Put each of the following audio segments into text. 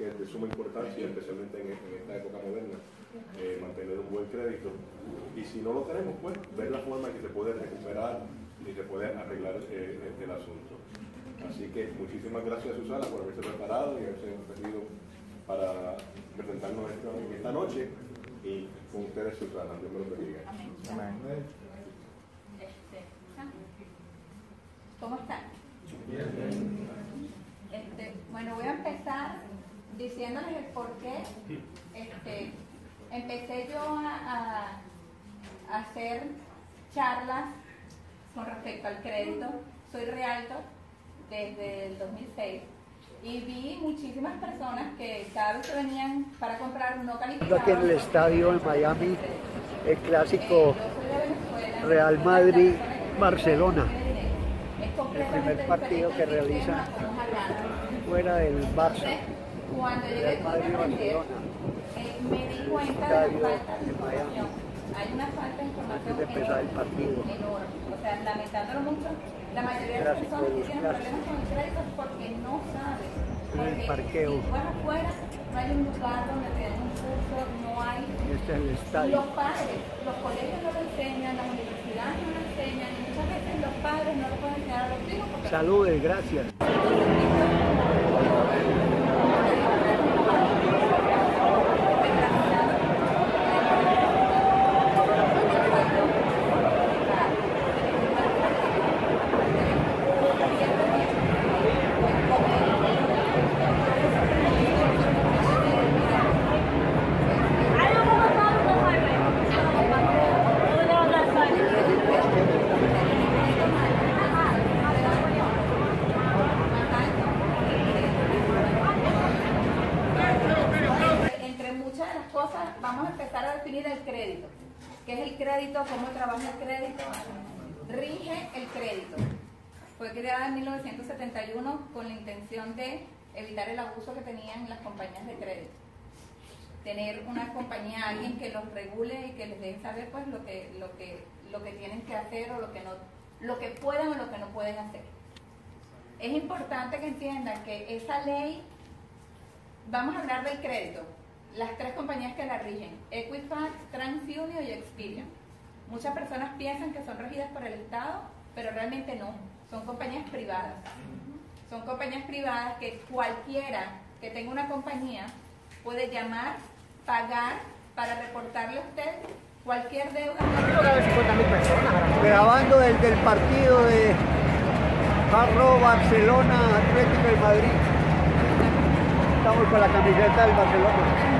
que es de suma importancia, especialmente en, esta época moderna, eh, mantener un buen crédito. Y si no lo tenemos, pues ver la forma en que se puede recuperar y se puede arreglar eh, el asunto. Así que muchísimas gracias Susana por haberse preparado y haberse venido para presentarnos esta noche y con ustedes Susana, Dios me lo bendiga. Amén. Este, ¿Cómo están? Este, bueno, voy a empezar diciéndoles el por qué este, empecé yo a, a hacer charlas con respecto al crédito. Soy realtor desde el 2006 y vi muchísimas personas que cada vez que venían para comprar no calificaban. Aquí en el estadio en Miami, el clásico Real Madrid-Barcelona. El primer partido que realizan fuera del Barça. Cuando llegué a Madrid-Barcelona, eh, me di cuenta de la falta de información. Hay una falta de información enorme, enorme. O sea, lamentándolo mucho, la mayoría de las personas que tienen problemas con el crédito es porque no saben. Porque el parqueo. Si vas afuera, no hay un lugar donde te den un curso, no hay. Este es el estadio. Los padres, los colegios no lo enseñan, las universidades no lo enseñan, y muchas veces los padres no lo pueden enseñar a los hijos. Saludes, gracias. Cómo trabaja el crédito, rige el crédito. Fue creada en 1971 con la intención de evitar el abuso que tenían las compañías de crédito. Tener una compañía, alguien que los regule y que les deje saber pues lo que, lo que, lo que tienen que hacer o lo que no, lo que pueden o lo que no pueden hacer. Es importante que entiendan que esa ley, vamos a hablar del crédito, las tres compañías que la rigen, Equifax, TransUnion y Experian. Muchas personas piensan que son regidas por el Estado, pero realmente no. Son compañías privadas. Son compañías privadas que cualquiera que tenga una compañía puede llamar, pagar para reportarle a usted cualquier deuda. Grabando desde el partido de Barro Barcelona Atlético de Madrid. Estamos con la camiseta del Barcelona.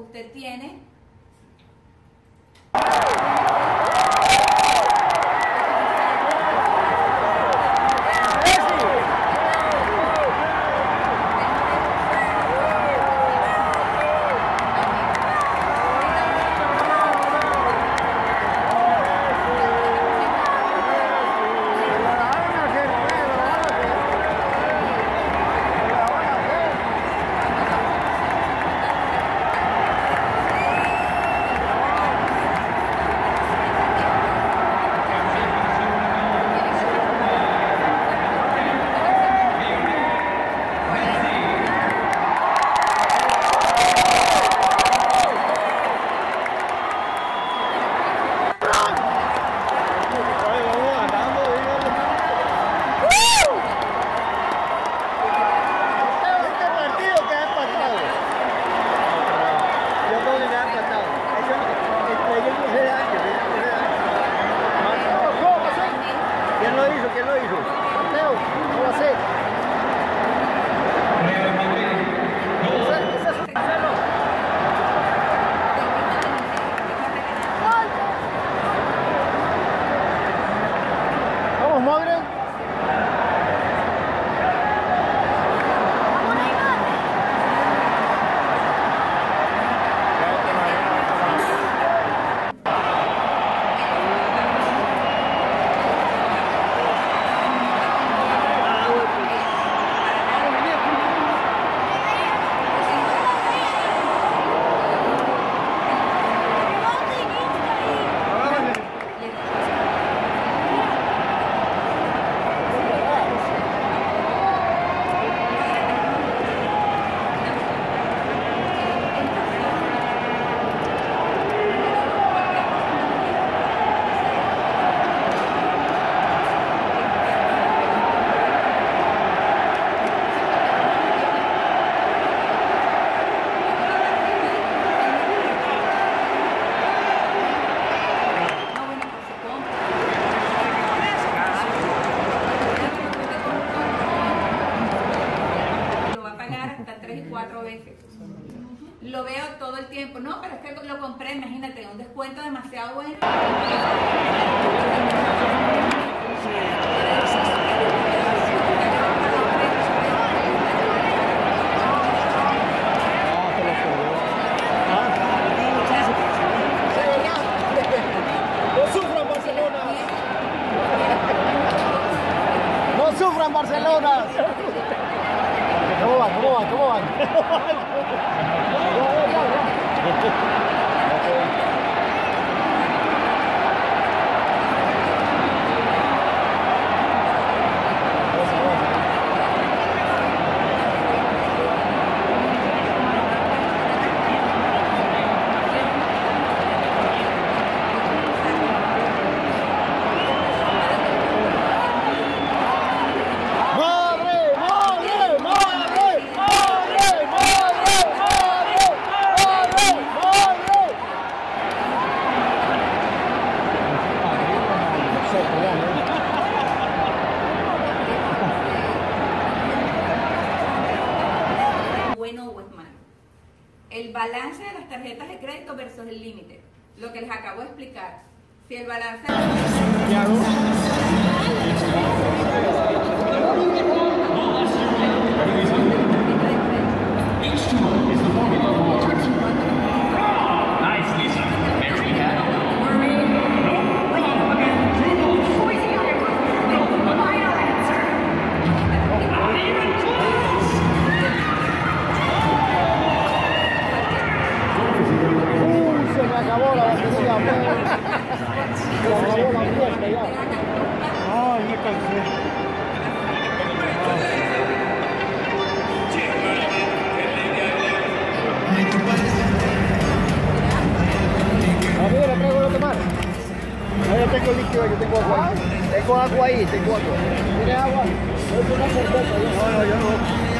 usted tiene Lo veo todo el tiempo. No, pero es que lo compré, imagínate, un descuento demasiado bueno. No sufran Barcelona. No sufran Barcelona. ¿Cómo van? ¿Cómo van? ¿Cómo van? ¡Madre! ¡Madre! ¡Madre! ¡Madre! ¡Madre! ¡Madre! ¡Madre! bueno o es malo. El balance de las tarjetas de crédito versus el límite. Lo que les acabo de explicar. Si el balance... Nice, Ay, me cansé. Tengo líquido, yo tengo agua. Tengo agua ahí, tengo agua. ¿Tienes agua? No, no, yo no.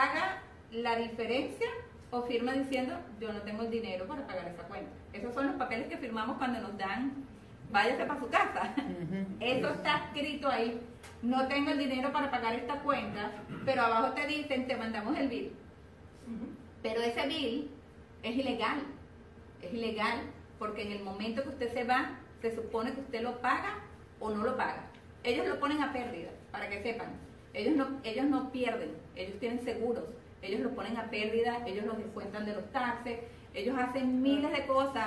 Haga la diferencia o firma diciendo yo no tengo el dinero para pagar esa cuenta. Esos son los papeles que firmamos cuando nos dan váyase para su casa. Eso está escrito ahí. No tengo el dinero para pagar esta cuenta, pero abajo te dicen te mandamos el bill. Pero ese bill es ilegal. Es ilegal porque en el momento que usted se va, se supone que usted lo paga o no lo paga. Ellos lo ponen a pérdida, para que sepan. Ellos no, ellos no pierden, ellos tienen seguros. Ellos lo ponen a pérdida, ellos los descuentan de los taxes, ellos hacen miles de cosas.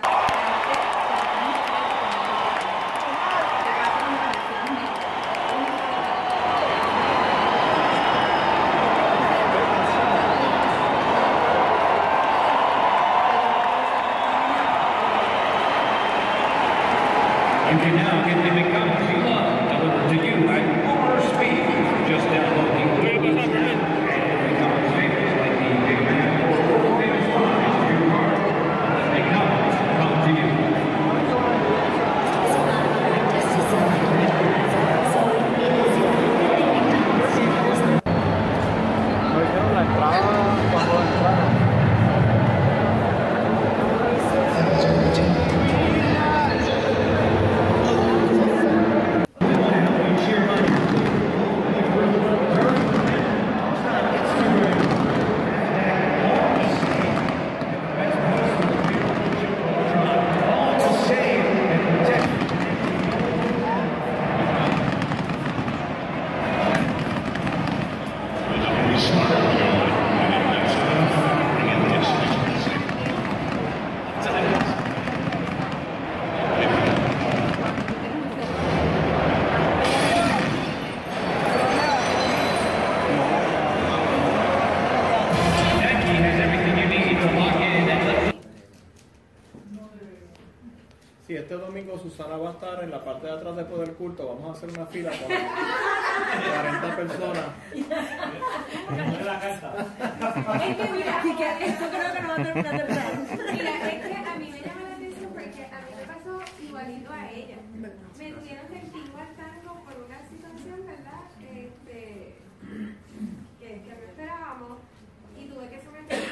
No hicieron la entrada Susana va a estar en la parte de atrás después del culto. Vamos a hacer una fila con 40 personas. la casa. Es que mira, esto creo que no va a terminar. Mira, es que a mí me llama la atención porque a mí me pasó igualito a ella. Me tuvieron del tingo al tango por una situación, ¿verdad? Este, que, no esperábamos y tuve que someterme